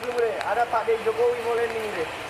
dulu deh. Ada Pak D Jokowi boleh nih deh.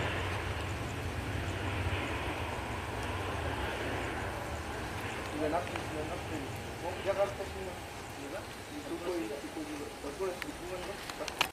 ¿verdad? Y tú puedes, tú puedes, ¿verdad?